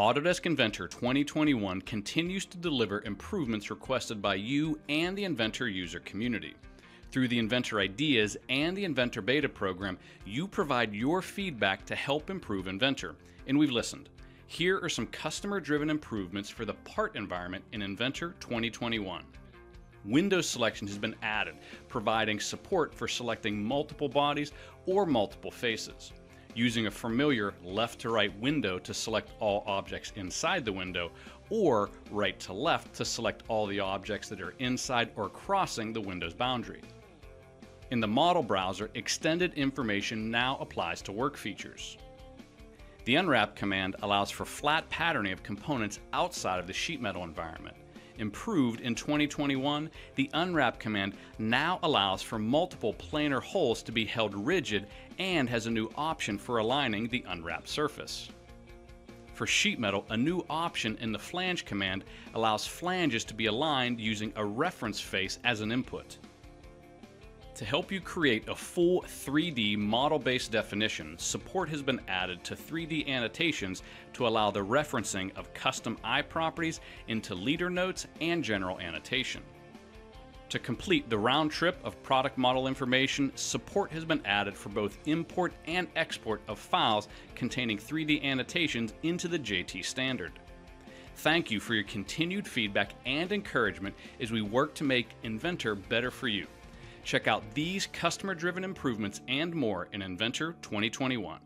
Autodesk Inventor 2021 continues to deliver improvements requested by you and the Inventor user community. Through the Inventor Ideas and the Inventor Beta program, you provide your feedback to help improve Inventor, and we've listened. Here are some customer driven improvements for the part environment in Inventor 2021. Window selection has been added, providing support for selecting multiple bodies or multiple faces. Using a familiar left to right window to select all objects inside the window, or right to left to select all the objects that are inside or crossing the window's boundary. In the model browser, extended information now applies to work features. The unwrap command allows for flat patterning of components outside of the sheet metal environment. Improved in 2021, the unwrap command now allows for multiple planar holes to be held rigid and has a new option for aligning the unwrapped surface. For sheet metal, a new option in the flange command allows flanges to be aligned using a reference face as an input. To help you create a full 3D model-based definition, support has been added to 3D annotations to allow the referencing of custom iProperties into leader notes and general annotation. To complete the round trip of product model information, support has been added for both import and export of files containing 3D annotations into the JT standard. Thank you for your continued feedback and encouragement as we work to make Inventor better for you. Check out these customer driven improvements and more in Inventor 2021.